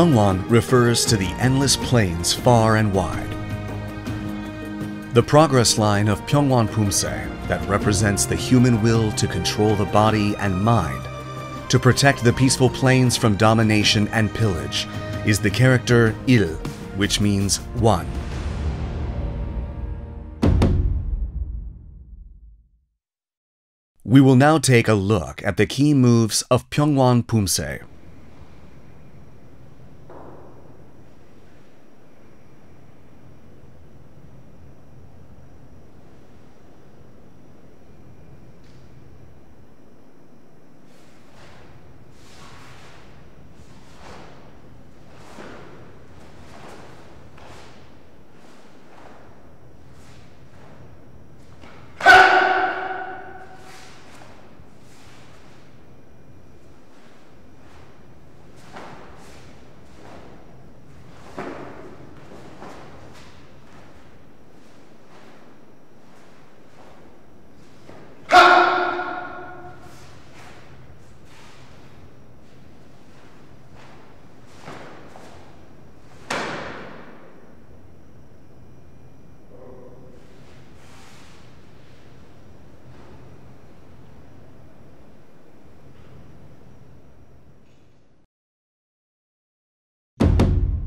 Pyeongwon refers to the endless plains far and wide. The progress line of Pyeongwon Poomsae that represents the human will to control the body and mind, to protect the peaceful plains from domination and pillage, is the character Il, which means one. We will now take a look at the key moves of Pyeongwon Poomsae.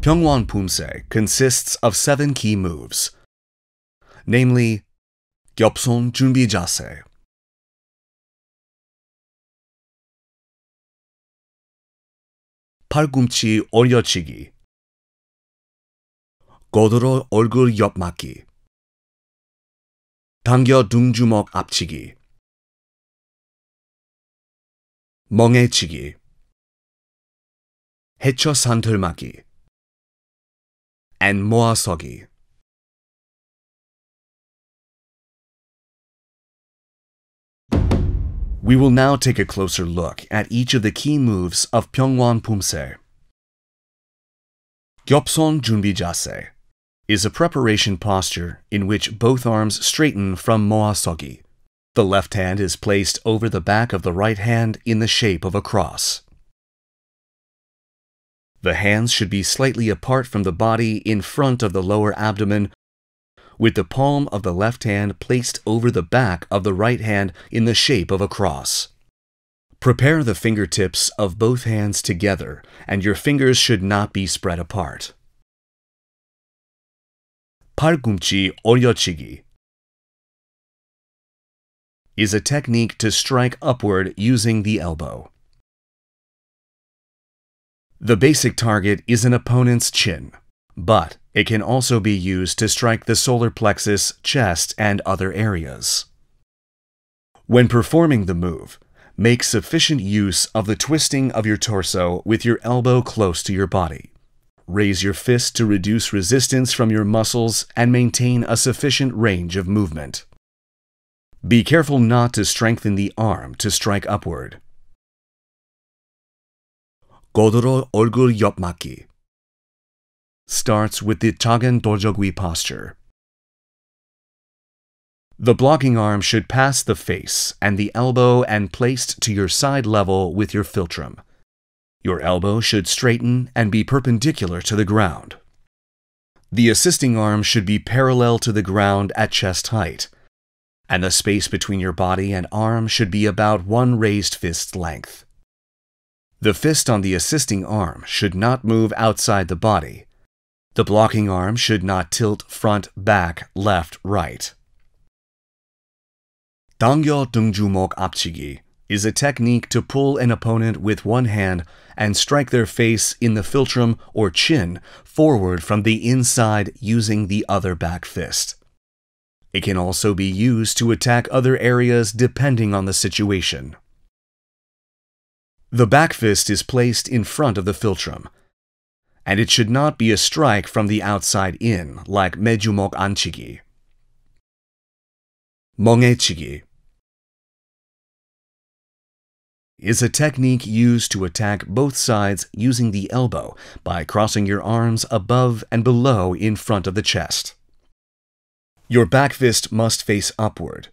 Pyeongwon Pumse consists of seven key moves, namely 겹손 준비 자세, 팔꿈치 올려치기, 고드로 얼굴 옆 맞기, 당겨 둥주먹 앞치기, 멍해치기, 해쳐 산털맞기, and Moasogi. We will now take a closer look at each of the key moves of Pyeongwon Poomsae. Gyopson Junbi Jase is a preparation posture in which both arms straighten from Moasogi. The left hand is placed over the back of the right hand in the shape of a cross. The hands should be slightly apart from the body in front of the lower abdomen, with the palm of the left hand placed over the back of the right hand in the shape of a cross. Prepare the fingertips of both hands together, and your fingers should not be spread apart. 팔꿈치 올려치기 is a technique to strike upward using the elbow. The basic target is an opponent's chin, but it can also be used to strike the solar plexus, chest, and other areas. When performing the move, make sufficient use of the twisting of your torso with your elbow close to your body. Raise your fist to reduce resistance from your muscles and maintain a sufficient range of movement. Be careful not to strengthen the arm to strike upward. Godoro Olgul Yopmaki starts with the chagan dojogui posture. The blocking arm should pass the face and the elbow and placed to your side level with your philtrum. Your elbow should straighten and be perpendicular to the ground. The assisting arm should be parallel to the ground at chest height, and the space between your body and arm should be about one raised fist length. The fist on the assisting arm should not move outside the body. The blocking arm should not tilt front, back, left, right. Dangyo Dungjumok Apchigi is a technique to pull an opponent with one hand and strike their face in the philtrum or chin forward from the inside using the other back fist. It can also be used to attack other areas depending on the situation. The back fist is placed in front of the philtrum, and it should not be a strike from the outside in, like mejumok anchigi. Mongechigi is a technique used to attack both sides using the elbow by crossing your arms above and below in front of the chest. Your back fist must face upward,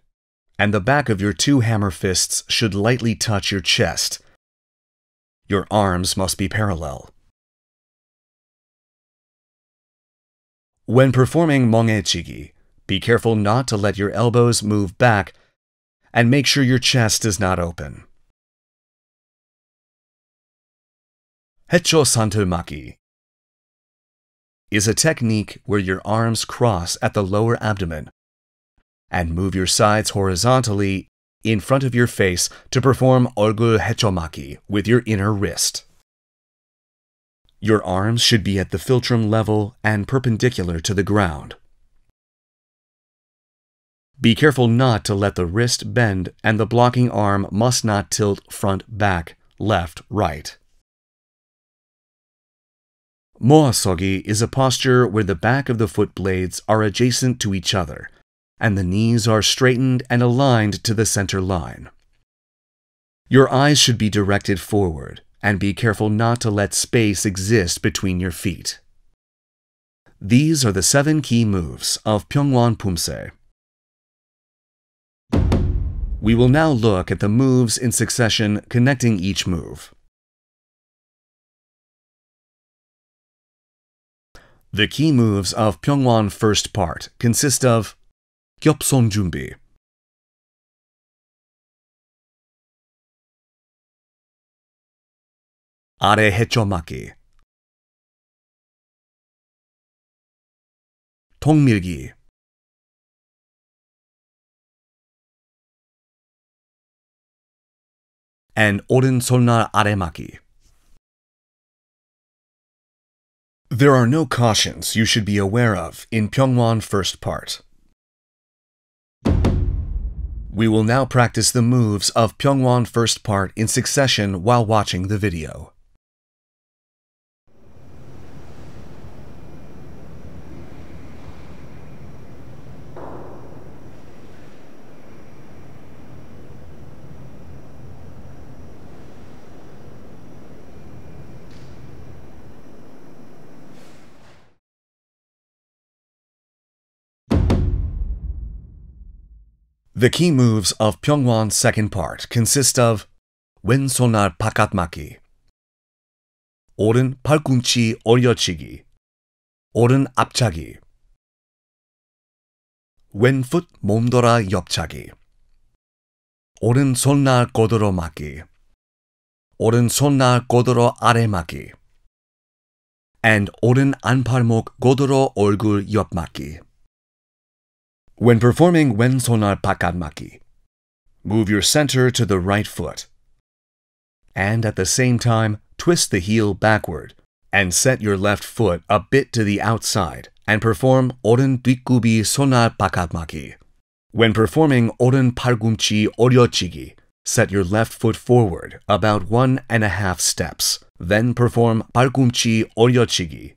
and the back of your two hammer fists should lightly touch your chest, your arms must be parallel. When performing mongechigi, be careful not to let your elbows move back and make sure your chest is not open. Hecho Santulmaki is a technique where your arms cross at the lower abdomen and move your sides horizontally in front of your face to perform 얼굴 hechomaki with your inner wrist. Your arms should be at the philtrum level and perpendicular to the ground. Be careful not to let the wrist bend and the blocking arm must not tilt front back, left, right. Moasogi is a posture where the back of the foot blades are adjacent to each other, and the knees are straightened and aligned to the center line. Your eyes should be directed forward, and be careful not to let space exist between your feet. These are the seven key moves of Pyeongwon Poomsae. We will now look at the moves in succession connecting each move. The key moves of Pyeongwon first part consist of Gyopson Junbi. Are Hechomaki. 통밀기 and Odin 오른손날 Aremaki. There are no cautions you should be aware of in Pyeongwon first part. We will now practice the moves of Pyeongwon first part in succession while watching the video. The key moves of Pyeongwon's second part consist of 왼손날 바깥막기, 오른 팔꿈치 올려치기, 오른 앞차기, 왼풋 몸돌아 옆차기, 오른 손날 꼬드로 막기, 오른 손날 꼬드로 아래 막기, and 오른 안팔목 꼬드로 얼굴 옆 막기. When performing Wensonar pakanmaki, move your center to the right foot. And at the same time, twist the heel backward and set your left foot a bit to the outside and perform Oren Tuikubi Sonar Pakamaki. When performing Oren Pargumchi Oryochigi, set your left foot forward about one and a half steps, then perform Pargumchi Oryochigi.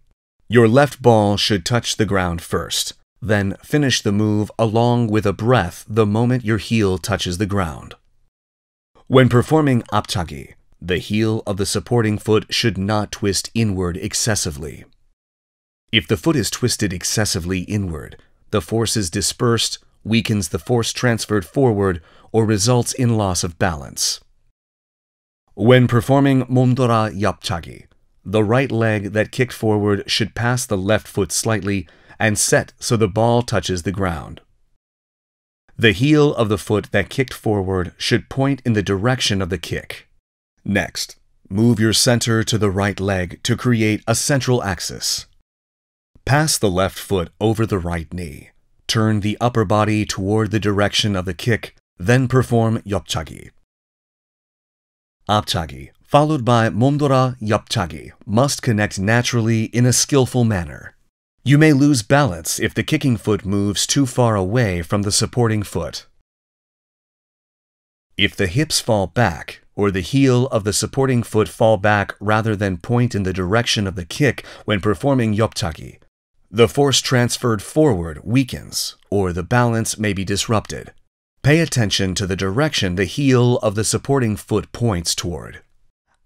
Your left ball should touch the ground first then finish the move along with a breath the moment your heel touches the ground. When performing apchagi, the heel of the supporting foot should not twist inward excessively. If the foot is twisted excessively inward, the force is dispersed, weakens the force transferred forward, or results in loss of balance. When performing Momdora Yopchagi, the right leg that kicked forward should pass the left foot slightly and set so the ball touches the ground. The heel of the foot that kicked forward should point in the direction of the kick. Next, move your center to the right leg to create a central axis. Pass the left foot over the right knee. Turn the upper body toward the direction of the kick, then perform yopchagi. Apchagi, followed by momdora yopchagi, must connect naturally in a skillful manner. You may lose balance if the kicking foot moves too far away from the supporting foot. If the hips fall back, or the heel of the supporting foot fall back rather than point in the direction of the kick when performing yopchagi, the force transferred forward weakens, or the balance may be disrupted. Pay attention to the direction the heel of the supporting foot points toward.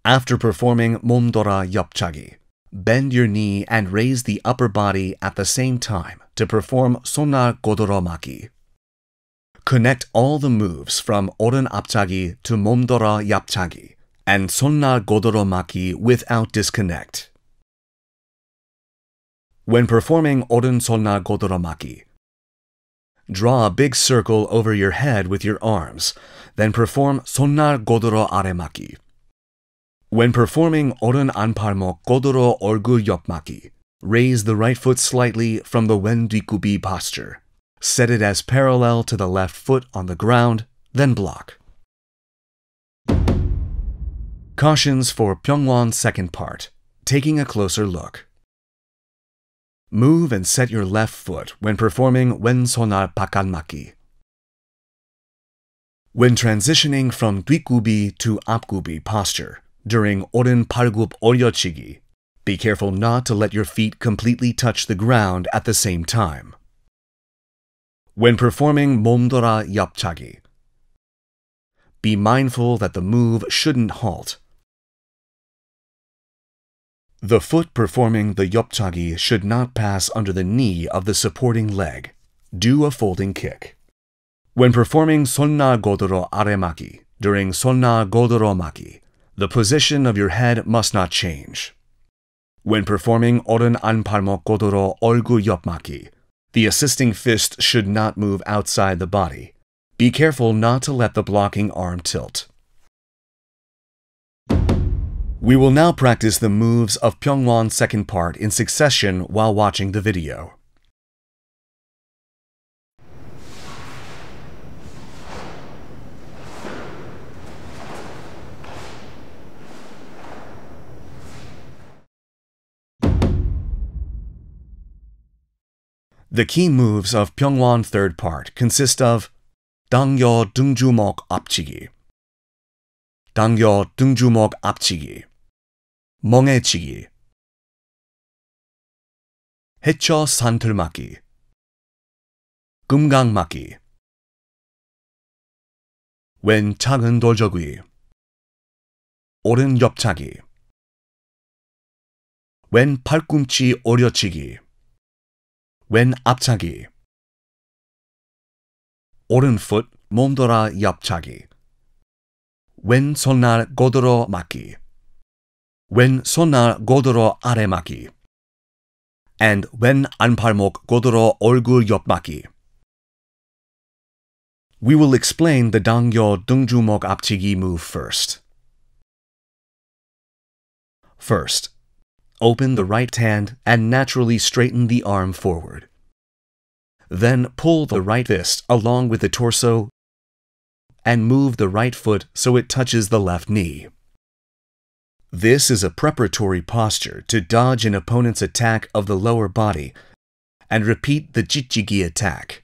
After performing Momdora Yopchagi, Bend your knee and raise the upper body at the same time to perform Sonna Godoromaki. Connect all the moves from Oren Apchagi to Momdora Yopchagi and Sonna Godoromaki without disconnect. When performing Oren Sonna Godoromaki, draw a big circle over your head with your arms, then perform Sonnar Godoro Aremaki. When performing Oren Anparmo Kodoro Orgu Yopmaki, raise the right foot slightly from the Wendikubi posture. Set it as parallel to the left foot on the ground, then block. Cautions for Pyeongwon's second part, taking a closer look. Move and set your left foot when performing Wensonar Pakanmaki. When transitioning from Dwikubi to Apgubi posture, during Orin Pargup Oryochigi. Be careful not to let your feet completely touch the ground at the same time. When performing Momdora Yopchagi, be mindful that the move shouldn't halt. The foot performing the Yopchagi should not pass under the knee of the supporting leg. Do a folding kick. When performing Sonna Godoro Aremaki during Sonna Godoro Maki, the position of your head must not change. When performing oren anpalmo godoro olgu yopmaki, the assisting fist should not move outside the body. Be careful not to let the blocking arm tilt. We will now practice the moves of Pyeongwon's second part in succession while watching the video. The key moves of Pyeongwon third part consist of Dangyo Dungjumok Apchigi. Dangyo Dungjumok Apchigi. Mongechigi. Hecho Santulmaki. Gumgangmaki. Wen Chagun Dojogui. Oren Yopchagi. Wen Palkumchi Oryochigi. 왼 앞차기 오른풋 몸돌아 옆차기 왼 손날 고드로 맞기 when 손날 고도로 아래막이 and when 안팔목 고도로 얼굴 옆막이 We will explain the 당겨 등주먹 앞치기 move first. First, open the right hand and naturally straighten the arm forward. Then pull the right fist along with the torso and move the right foot so it touches the left knee. This is a preparatory posture to dodge an opponent's attack of the lower body and repeat the jijjigi attack.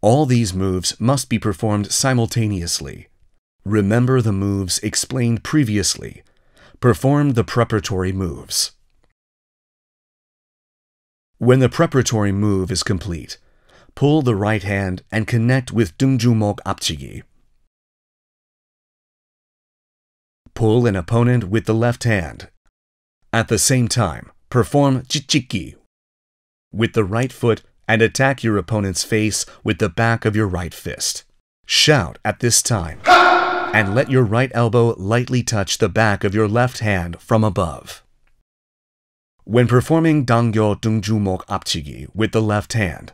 All these moves must be performed simultaneously. Remember the moves explained previously. Perform the preparatory moves. When the preparatory move is complete, pull the right hand and connect with Dungjumok Apchigi. Pull an opponent with the left hand. At the same time, perform chichiki with the right foot and attack your opponent's face with the back of your right fist. Shout at this time and let your right elbow lightly touch the back of your left hand from above. When performing Dangyo Dungjumok Apchigi with the left hand,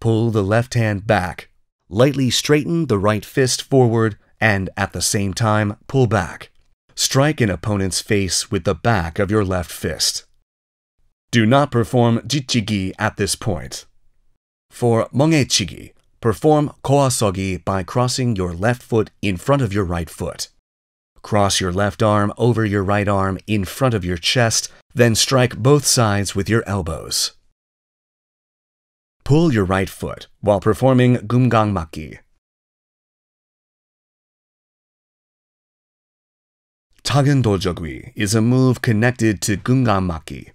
pull the left hand back, lightly straighten the right fist forward, and at the same time pull back. Strike an opponent's face with the back of your left fist. Do not perform jichigi at this point. For mongechigi, perform koasogi by crossing your left foot in front of your right foot. Cross your left arm over your right arm in front of your chest, then strike both sides with your elbows. Pull your right foot while performing gumgangmaki. Tagen Dojogui is a move connected to Gumgangmaki.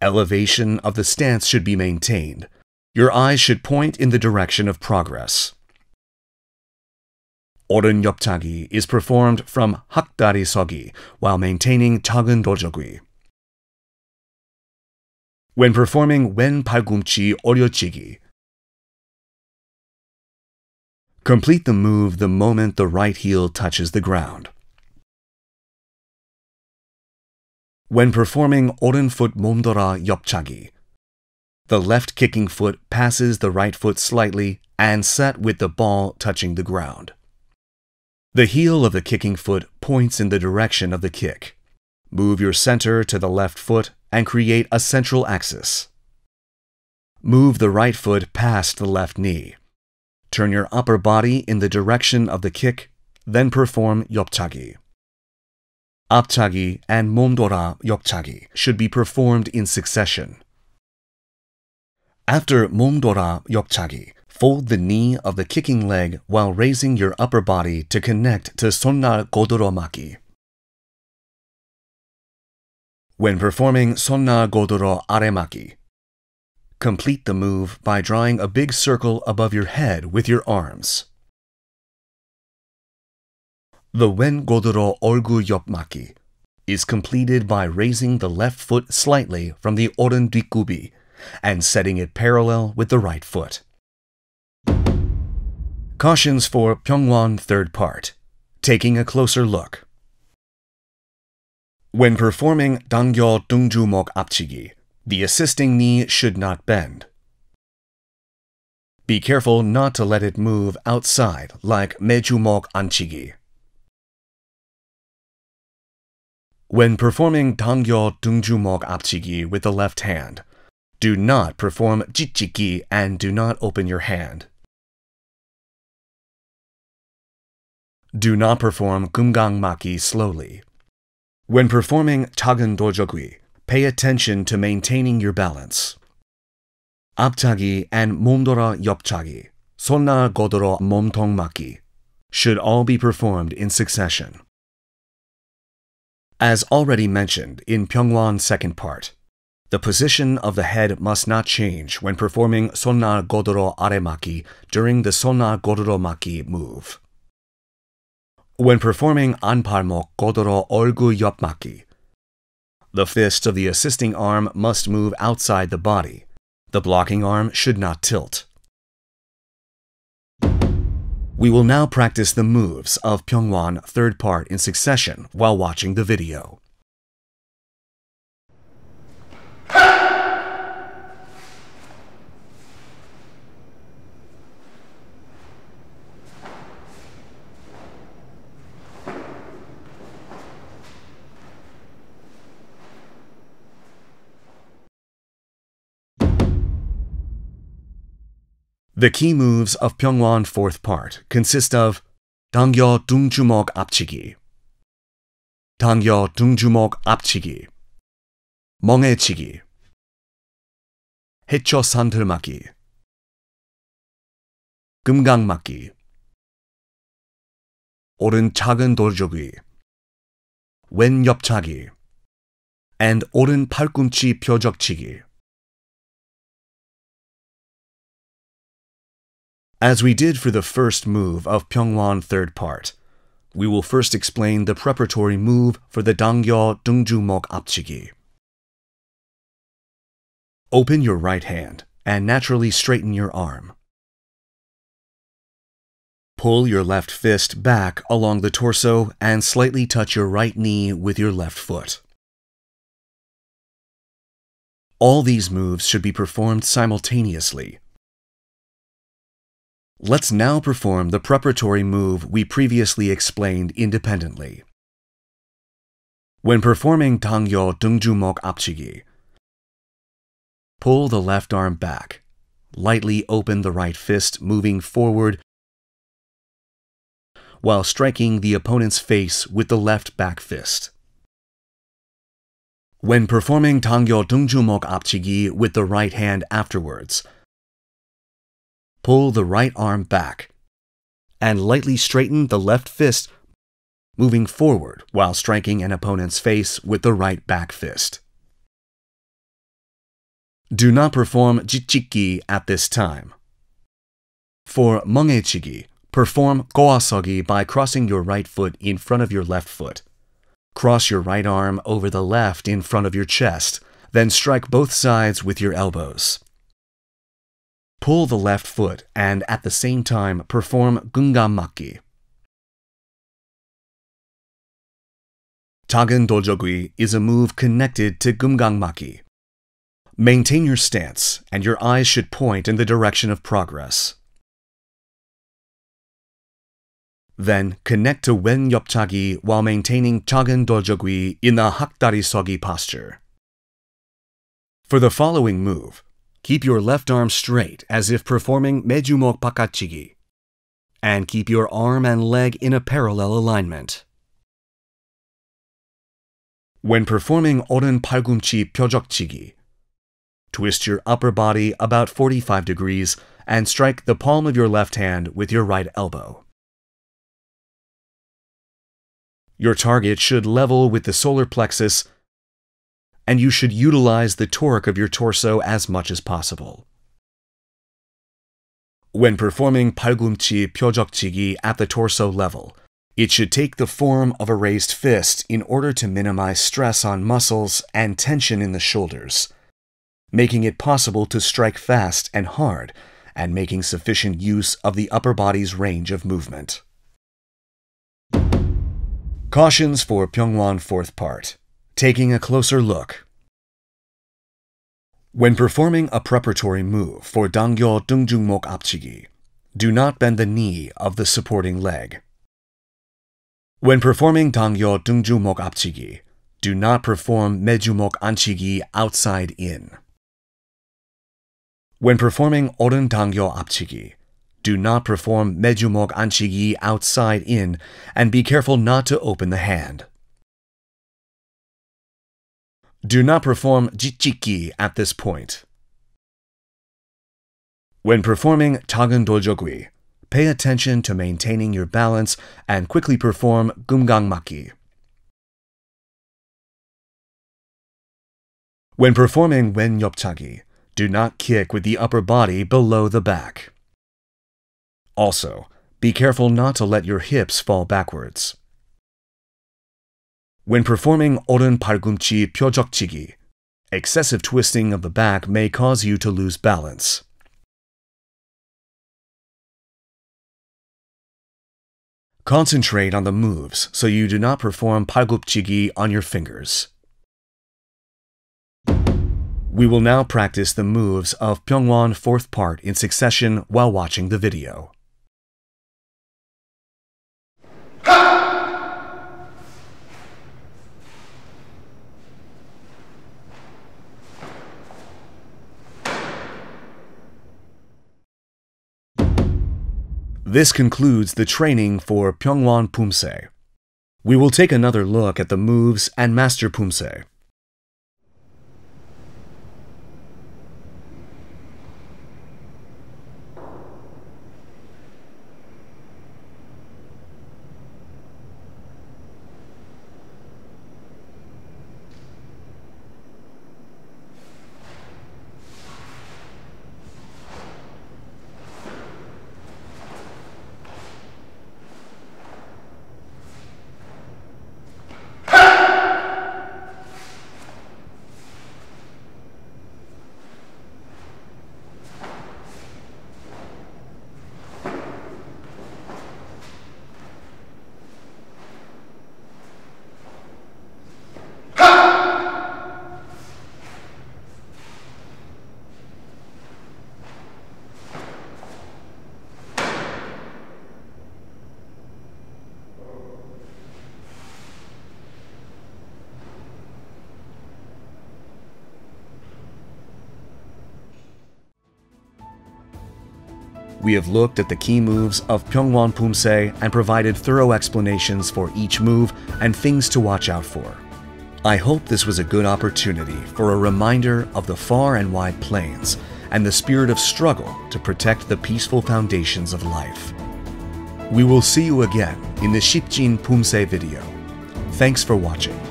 Elevation of the stance should be maintained. Your eyes should point in the direction of progress. Oren Yopchagi is performed from Hakdari Sogi while maintaining Chagun Dojogui. When performing Wen Palgumchi Oryochigi, complete the move the moment the right heel touches the ground. When performing oren foot Momdora Yopchagi, the left kicking foot passes the right foot slightly and set with the ball touching the ground. The heel of the kicking foot points in the direction of the kick. Move your center to the left foot and create a central axis. Move the right foot past the left knee. Turn your upper body in the direction of the kick, then perform yopchagi. Apchagi and Momdora yopchagi should be performed in succession. After Momdora yopchagi, Fold the knee of the kicking leg while raising your upper body to connect to Sonna Godoromaki. When performing Sonna Godoro Aremaki, complete the move by drawing a big circle above your head with your arms. The Wen Godoro Orgu Yopmaki is completed by raising the left foot slightly from the Oren Rikubi and setting it parallel with the right foot. Cautions for Pyeongwon third part. Taking a closer look. When performing Dangyo Dungjumok Apchigi, the assisting knee should not bend. Be careful not to let it move outside like Mejumok Anchigi. When performing Dangyo Dungjumok Apchigi with the left hand, do not perform Jichiki and do not open your hand. do not perform Gumgang Maki slowly. When performing Tagan Dojogui, pay attention to maintaining your balance. Apchagi and Momdora Yopchagi, sonar Godoro Momtong Maki, should all be performed in succession. As already mentioned in Pyeongwon's second part, the position of the head must not change when performing Sonar Godoro Aremaki during the Sonar Godoro Maki move when performing Anparmo Kodoro Olgu Yopmaki. The fist of the assisting arm must move outside the body. The blocking arm should not tilt. We will now practice the moves of Pyeongwon third part in succession while watching the video. The key moves of Pyeongwon fourth part consist of Dangyo Dungjumok Apchigi. Dangyo Dungjumok Apchigi. monge Mongechigi. Hecho Santulmaki. Gumgangmaki. Orin Chagan Dorjogi. Wen Yopchagi. And Orin Palkumchi Pyojokchigi. As we did for the first move of Pyeongwon third part, we will first explain the preparatory move for the Dangyo Dungjumok Apchigi. Open your right hand and naturally straighten your arm. Pull your left fist back along the torso and slightly touch your right knee with your left foot. All these moves should be performed simultaneously Let's now perform the preparatory move we previously explained independently. When performing Dangyo Dungjumok Apchigi, pull the left arm back, lightly open the right fist moving forward while striking the opponent's face with the left back fist. When performing Dangyo Dungjumok Apchigi with the right hand afterwards, pull the right arm back, and lightly straighten the left fist, moving forward while striking an opponent's face with the right back fist. Do not perform jichiki at this time. For mongechigi, perform goasogi by crossing your right foot in front of your left foot. Cross your right arm over the left in front of your chest, then strike both sides with your elbows. Pull the left foot and at the same time perform gumgangmaki. Tagen Dojogui is a move connected to Gumgangmaki. Maintain your stance, and your eyes should point in the direction of progress. Then connect to wen Yopchagi while maintaining chagan doljogwi in the hakdari sogi posture. For the following move, keep your left arm straight as if performing mejumok pakachigi, and keep your arm and leg in a parallel alignment. When performing oren palgumchi pyojokchigi, twist your upper body about 45 degrees and strike the palm of your left hand with your right elbow. Your target should level with the solar plexus, and you should utilize the torque of your torso as much as possible. When performing palgumchi pyojokchigi at the torso level, it should take the form of a raised fist in order to minimize stress on muscles and tension in the shoulders, making it possible to strike fast and hard and making sufficient use of the upper body's range of movement. Cautions for Pyeongwon fourth part. Taking a closer look. When performing a preparatory move for Dangyo Dungjumok Apchigi, do not bend the knee of the supporting leg. When performing Dangyo Dungjumok Apchigi, do not perform Mejumok Anchigi outside in. When performing Oren Dangyo Apchigi, do not perform Mejumok Anchigi outside in, and be careful not to open the hand. Do not perform Jichiki at this point. When performing Tagan Dojogui, pay attention to maintaining your balance and quickly perform Gumgang Maki. When performing Wen Yopchagi, do not kick with the upper body below the back. Also, be careful not to let your hips fall backwards. When performing Oren Pargumchi Pyojokchigi, excessive twisting of the back may cause you to lose balance. Concentrate on the moves so you do not perform Pargupchigi on your fingers. We will now practice the moves of Pyeongwon fourth part in succession while watching the video. This concludes the training for Pyeongwon Poomsae. We will take another look at the moves and Master Poomsae. We have looked at the key moves of Pyeongwon Poomsae and provided thorough explanations for each move and things to watch out for. I hope this was a good opportunity for a reminder of the far and wide plains and the spirit of struggle to protect the peaceful foundations of life. We will see you again in the Shipjin Poomsae video. Thanks for watching.